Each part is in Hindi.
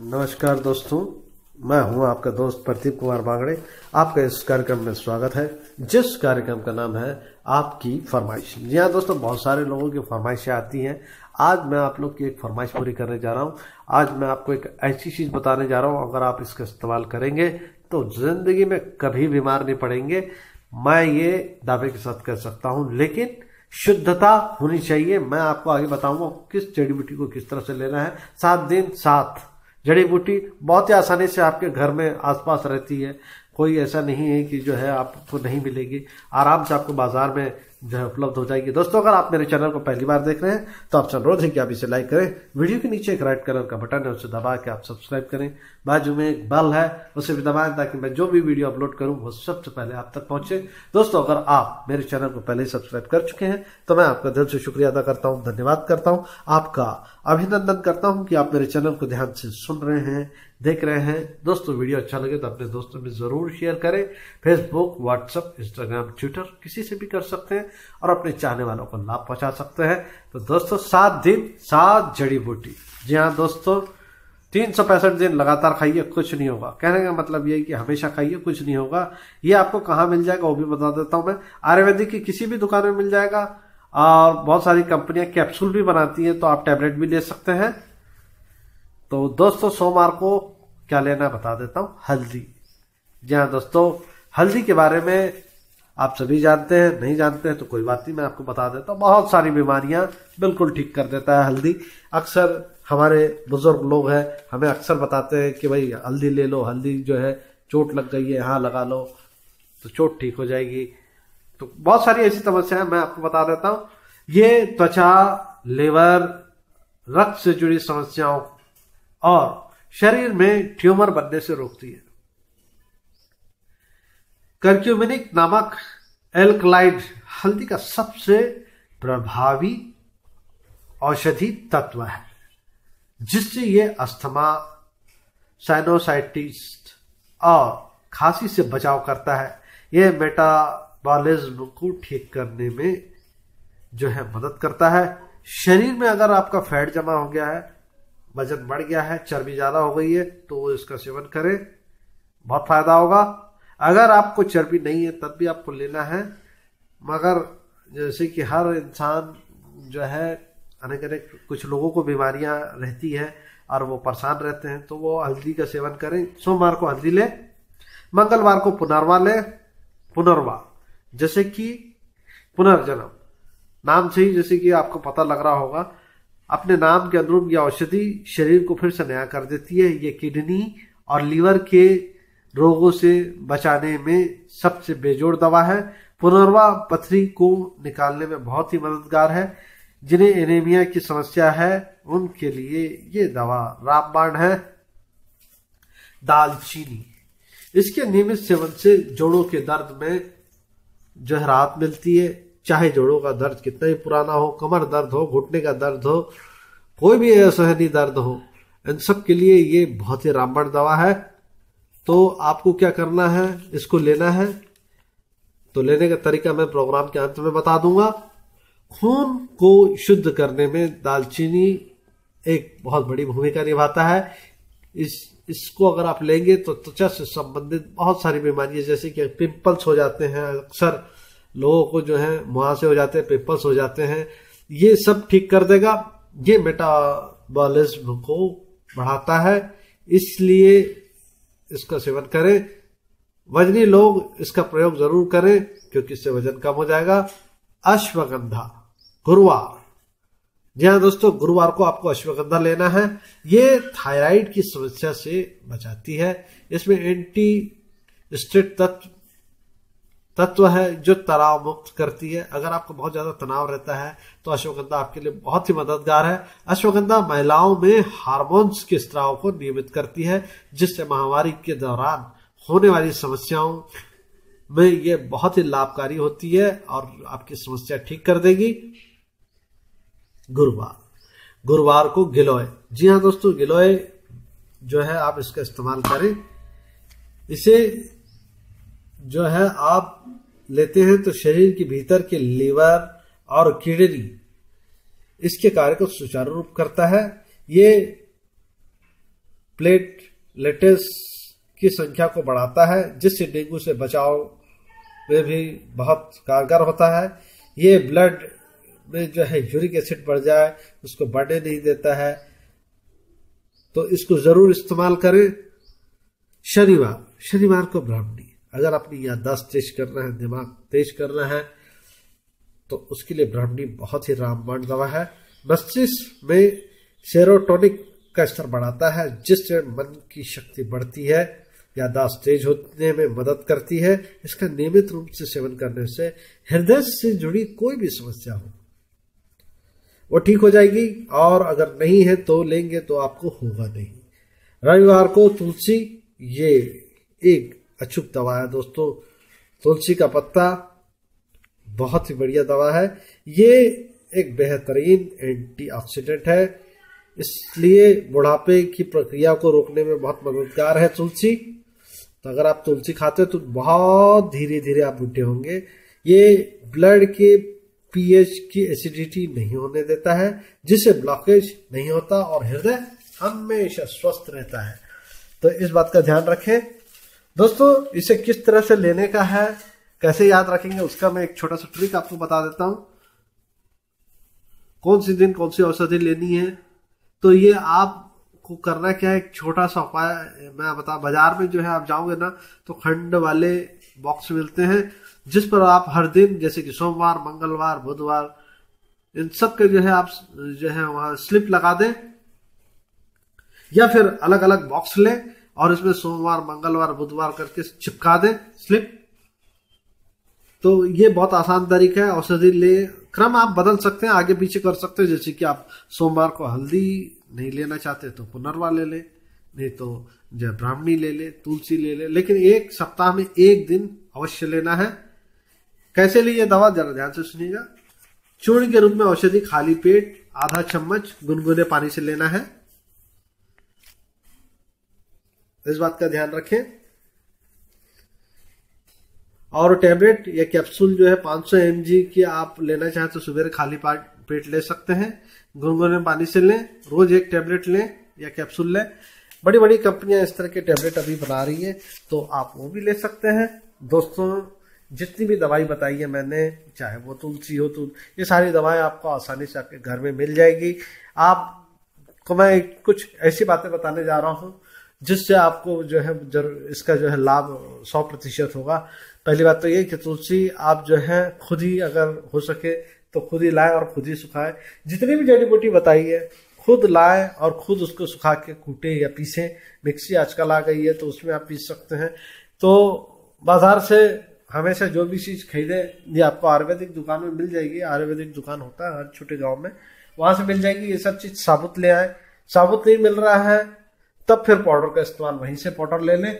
नमस्कार दोस्तों, मैं हूँ आपका दोस्त प्रदीप कुमार बांगड़े। आपका इस कार्यक्रम में स्वागत है, जिस कार्यक्रम का नाम है आपकी फरमाइश। जी हाँ दोस्तों, बहुत सारे लोगों की फरमाइशें आती हैं। आज मैं आप लोग की एक फरमाइश पूरी करने जा रहा हूँ। आज मैं आपको एक ऐसी चीज़ बताने जा रहा हूँ, अगर आप इसका इस्तेमाल करेंगे तो ज़िंदगी में कभी बीमार नहीं पड़ेंगे। मैं ये दावे के साथ कर सकता हूँ, लेकिन शुद्धता होनी चाहिए। मैं आपको आगे बताऊँगा किस जड़ी बूटी को किस तरह से लेना है। सात दिन सात। जड़ी बूटी बहुत ही आसानी से आपके घर में आसपास रहती है। कोई ऐसा नहीं है कि जो है आपको नहीं मिलेगी। आराम से आपको बाज़ार में जो है उपलब्ध हो जाएगी। दोस्तों, अगर आप मेरे चैनल को पहली बार देख रहे हैं तो आपसे अनुरोध है कि आप इसे लाइक करें, वीडियो के नीचे एक रेड कलर का बटन है, उसे दबा के आप सब्सक्राइब करें। बाजू में एक बल है, उसे भी दबाएँ ताकि मैं जो भी वीडियो अपलोड करूँ, वो सबसे पहले आप तक पहुँचे। दोस्तों, अगर आप मेरे चैनल को पहले सब्सक्राइब कर चुके हैं तो मैं आपका दिल से शुक्रिया अदा करता हूँ, धन्यवाद करता हूँ। आपका अभिनंदन करता हूँ कि आप मेरे चैनल को ध्यान से सुन रहे हैं। देख रहे हैं। दोस्तों, वीडियो अच्छा लगे तो अपने दोस्तों में ज़रूर शेयर करें। फेसबुक व्हाट्सएप इंस्टाग्राम ट्विटर किसी से भी कर सकते हैं और अपने चाहने वालों को लाभ पहुँचा सकते हैं। तो दोस्तों, सात दिन, सात जड़ी बूटी। जी हाँ दोस्तों, तीन सौ पैंसठ दिन लगातार खाइए, कुछ नहीं होगा। कहने का मतलब ये कि हमेशा खाइए, कुछ नहीं होगा। ये आपको कहाँ मिल जाएगा, वो भी बता देता हूँ मैं। आयुर्वेदिक की किसी भी दुकान में मिल जाएगा और बहुत सारी कंपनियाँ कैप्सूल भी बनाती हैं तो आप टैबलेट भी ले सकते हैं। तो दोस्तों, सोमवार को क्या लेना बता देता हूँ, हल्दी। जी हाँ दोस्तों, हल्दी के बारे में आप सभी जानते हैं, नहीं जानते हैं तो कोई बात नहीं, मैं आपको बता देता हूँ। बहुत सारी बीमारियाँ बिल्कुल ठीक कर देता है हल्दी। अक्सर हमारे बुज़ुर्ग लोग हैं, हमें अक्सर बताते हैं कि भाई, हल्दी ले लो, हल्दी जो है, चोट लग गई है, यहाँ लगा लो तो चोट ठीक हो जाएगी। तो बहुत सारी ऐसी समस्याएँ मैं आपको बता देता हूँ। ये त्वचा, लेवर, रक्त से जुड़ी समस्याओं और शरीर में ट्यूमर बनने से रोकती है। कर्क्यूमिनिक नामक एल्कलाइड हल्दी का सबसे प्रभावी औषधि तत्व है, जिससे ये अस्थमा साइनोसाइटिस और खांसी से बचाव करता है। यह मेटाबॉलिज्म को ठीक करने में जो है मदद करता है। शरीर में अगर आपका फैट जमा हो गया है वज़न बढ़ गया है, चर्बी ज़्यादा हो गई है तो इसका सेवन करें। बहुत फ़ायदा होगा। अगर आपको चर्बी नहीं है, तब भी आपको लेना है। मगर जैसे कि हर इंसान जो है अनेक अनेक कुछ लोगों को बीमारियाँ रहती है और वो परेशान रहते हैं तो वो हल्दी का सेवन करें। सोमवार को हल्दी ले, मंगलवार को पुनर्वा ले, पुनर्वा। जैसे कि पुनर्जन्म। नाम से ही जैसे कि आपको पता लग रहा होगा अपने नाम के अनुरूप यह औषधि शरीर को फिर से नया कर देती है। ये किडनी और लीवर के रोगों से बचाने में सबसे बेजोड़ दवा है। पुनर्वा पथरी को निकालने में बहुत ही मददगार है। जिन्हें एनीमिया की समस्या है, उनके लिए ये दवा रामबाण है। दालचीनी। इसके नियमित सेवन से जोड़ों के दर्द में जो राहत मिलती है। चाहे जोड़ों का दर्द कितना ही पुराना हो, कमर दर्द हो, घुटने का दर्द हो, कोई भी असहनी दर्द हो, इन सब के लिए ये बहुत ही रामबाण दवा है। तो आपको क्या करना है? इसको लेना है। तो लेने का तरीका मैं प्रोग्राम के अंत में बता दूँगा। खून को शुद्ध करने में दालचीनी एक बहुत बड़ी भूमिका निभाता है। इस, इसको अगर आप लेंगे तो त्वचा से संबंधित बहुत सारी बीमारियाँ, जैसे कि पिंपल्स हो जाते हैं अक्सर। लोगों को जो है, मुहासे हो जाते हैं पेपर्स हो जाते हैं। ये सब ठीक कर देगा। ये मेटाबॉलिज्म को बढ़ाता है। इसलिए इसका सेवन करें। वजनी लोग इसका प्रयोग ज़रूर करें, क्योंकि इससे वज़न कम हो जाएगा। अश्वगंधा, गुरुवार। जी हाँ दोस्तों, गुरुवार को आपको अश्वगंधा लेना है। ये थायराइड की समस्या से बचाती है। इसमें एंटी स्टेट तत्व तत्व है जो तनाव मुक्त करती है। अगर आपको बहुत ज़्यादा तनाव रहता है तो अश्वगंधा आपके लिए बहुत ही मददगार है। अश्वगंधा महिलाओं में हार्मोन्स के स्त्राव को नियमित करती है, जिससे महामारी के दौरान होने वाली समस्याओं में ये बहुत ही लाभकारी होती है और आपकी समस्या ठीक कर देगी। गुरुवार। गुरुवार को गिलोय। जी हाँ दोस्तों, गिलोय जो है, आप इसका इस्तेमाल करें। इसे जो है, आप लेते हैं तो शरीर के भीतर के लीवर और किडनी, इसके कार्य को सुचारू रूप करता है। ये प्लेटलेट्स की संख्या को बढ़ाता है, जिससे डेंगू से बचाव में भी बहुत कारगर होता है। ये ब्लड में जो है यूरिक एसिड बढ़ जाए, उसको बढ़ने नहीं देता है। तो इसको ज़रूर इस्तेमाल करें। शनिवार शनिवार को ब्राह्मणी। अगर अपनी याददाश्त तेज करना है, दिमाग तेज करना है तो उसके लिए ब्राह्मणी बहुत ही रामबाण दवा है। मस्तिष्क में सेरोटोनिक का स्तर बढ़ाता है, जिससे मन की शक्ति बढ़ती है यादाश्त तेज होने में मदद करती है। इसका नियमित रूप से सेवन करने से हृदय से जुड़ी कोई भी समस्या हो, वो ठीक हो जाएगी, और अगर नहीं है तो लेंगे तो आपको होगा नहीं। रविवार को तुलसी, ये एक अचूक दवा है दोस्तों। तुलसी का पत्ता बहुत ही बढ़िया दवा है। ये एक बेहतरीन एंटीऑक्सीडेंट है। इसलिए बुढ़ापे की प्रक्रिया को रोकने में बहुत मददगार है तुलसी। तो अगर आप तुलसी खाते हो तो बहुत धीरे धीरे आप बूढ़े होंगे। ये ब्लड के पीएच की एसिडिटी नहीं होने देता है, जिससे ब्लॉकेज नहीं होता और हृदय हमेशा स्वस्थ रहता है। तो इस बात का ध्यान रखें। दोस्तों, इसे किस तरह से लेने का है, कैसे याद रखेंगे, उसका मैं एक छोटा सा ट्रिक आपको बता देता हूँ। कौन सी दिन, कौन सी औषधि लेनी है? तो ये आपको करना क्या है, एक छोटा सा उपाय, मैं बता, बाज़ार में जो है आप जाओगे ना तो खंड वाले बॉक्स मिलते हैं, जिस पर आप हर दिन, जैसे कि सोमवार, मंगलवार, बुधवार, इन सब के जो है आप जो है वहाँ स्लिप लगा दें, या फिर अलग अलग बॉक्स लें और इसमें सोमवार, मंगलवार, बुधवार करके चिपका दें स्लिप तो ये बहुत आसान तरीका है, औषधि ले, क्रम आप बदल सकते हैं, आगे पीछे कर सकते हैं, जैसे कि आप सोमवार को हल्दी नहीं लेना चाहते तो पुनर्वा ले लें, नहीं तो जो ब्राह्मणी ले ले, तुलसी ले ले, लेकिन एक सप्ताह में एक दिन अवश्य लेना है। कैसे लिए दवा? जरा ध्यान से सुनिएगा। चूर्ण के रूप में औषधि, खाली पेट, आधा चम्मच गुनगुने पानी से लेना है। इस बात का ध्यान रखें। और टैबलेट या कैप्सूल जो है 500 सौ की आप लेना चाहें तो सुबह खाली पेट ले सकते हैं। गुनगुने पानी से लें, रोज एक टैबलेट लें या कैप्सूल लें। बड़ी बड़ी कंपनियाँ इस तरह के टैबलेट अभी बना रही है तो आप वो भी ले सकते हैं। दोस्तों, जितनी भी दवाई बताई है मैंने, चाहे वो तुलसी हो तो ये सारी दवाएँ आपको आसानी से आपके घर में मिल जाएगी। आपको मैं कुछ ऐसी बातें बताने जा रहा हूँ जिससे आपको जो है ज़रूर इसका जो है लाभ सौ प्रतिशत होगा। पहली बात तो ये कि तुलसी आप जो है खुद ही अगर हो सके तो खुद ही लाए और खुद ही सुखाए। जितनी भी जड़ी बूटी बताई है, खुद लाए और खुद उसको सुखा के कूटे या पीसें। मिक्सी आजकल आ गई है तो उसमें आप पीस सकते हैं। तो बाज़ार से हमेशा जो भी चीज़ खरीदे, ये आपको आयुर्वेदिक दुकान में मिल जाएगी। आयुर्वेदिक दुकान होता है हर छोटे गाँव में। वहाँ से मिल जाएगी, ये सब चीज़ साबुत ले आए। साबुत नहीं मिल रहा है तब फिर पाउडर का इस्तेमाल वहीं से पाउडर ले लें।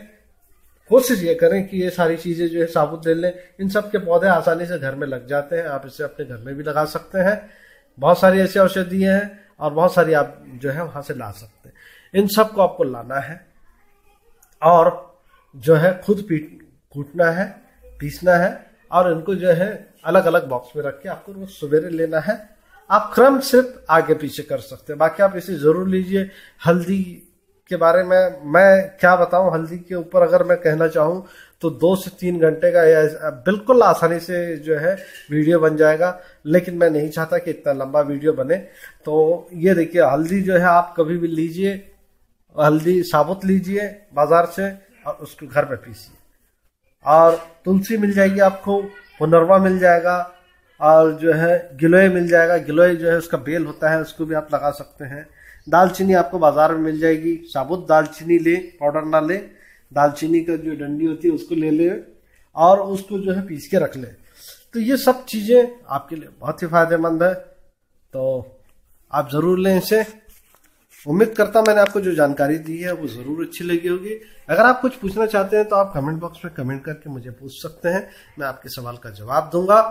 कोशिश ये करें कि ये सारी चीज़ें जो है साबुत ले लें। इन सब के पौधे आसानी से घर में लग जाते हैं। आप इसे अपने घर में भी लगा सकते हैं। बहुत सारी ऐसी औषधियाँ हैं और बहुत सारी आप जो है वहाँ से ला सकते हैं। इन सबको आपको लाना है और जो है खुद पीट, कूटना है, पीसना है और इनको जो है अलग अलग बॉक्स में रख के आपको रोज सवेरे लेना है। आप क्रम सिर्फ़ आगे पीछे कर सकते हैं। बाकी आप इसे ज़रूर लीजिए। हल्दी के बारे में मैं क्या बताऊँ, हल्दी के ऊपर अगर मैं कहना चाहूँ तो दो से तीन घंटे का बिल्कुल आसानी से जो है वीडियो बन जाएगा। लेकिन मैं नहीं चाहता कि इतना लंबा वीडियो बने। तो ये देखिए, हल्दी जो है आप कभी भी लीजिए, हल्दी साबुत लीजिए बाज़ार से और उसको घर में पीसिए। और तुलसी मिल जाएगी आपको, पुनर्वा मिल जाएगा और जो है गिलोय मिल जाएगा। गिलोय जो है उसका बेल होता है, उसको भी आप लगा सकते हैं। दालचीनी आपको बाज़ार में मिल जाएगी। साबुत दालचीनी ले पाउडर ना ले। दालचीनी का जो डंडी होती है, उसको ले ले और उसको जो है पीस के रख ले। तो ये सब चीज़ें आपके लिए बहुत ही फ़ायदेमंद है। तो आप ज़रूर लें इसे। उम्मीद करता मैंने आपको जो जानकारी दी है, वो ज़रूर अच्छी लगी होगी। अगर आप कुछ पूछना चाहते हैं तो आप कमेंट बॉक्स में कमेंट करके मुझे पूछ सकते हैं। मैं आपके सवाल का जवाब दूँगा।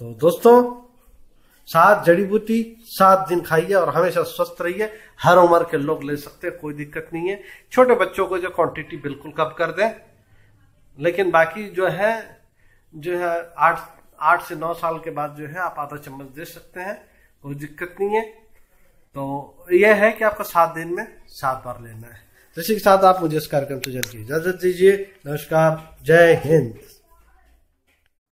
तो दोस्तों सात जड़ी बूटी, सात दिन खाइए और हमेशा स्वस्थ रहिए। हर उम्र के लोग ले सकते हैं, कोई दिक्कत नहीं है। छोटे बच्चों को जो क्वांटिटी बिल्कुल कम कर दें। लेकिन बाकी जो है जो है आठ आठ से नौ साल के बाद जो है आप आधा चम्मच दे सकते हैं, कोई दिक्कत नहीं है। तो यह है कि आपको सात दिन में सात बार लेना है। इसी के साथ आप मुझे इस कार्यक्रम से जल्दी इजाज़त दीजिए। नमस्कार, जय हिंद।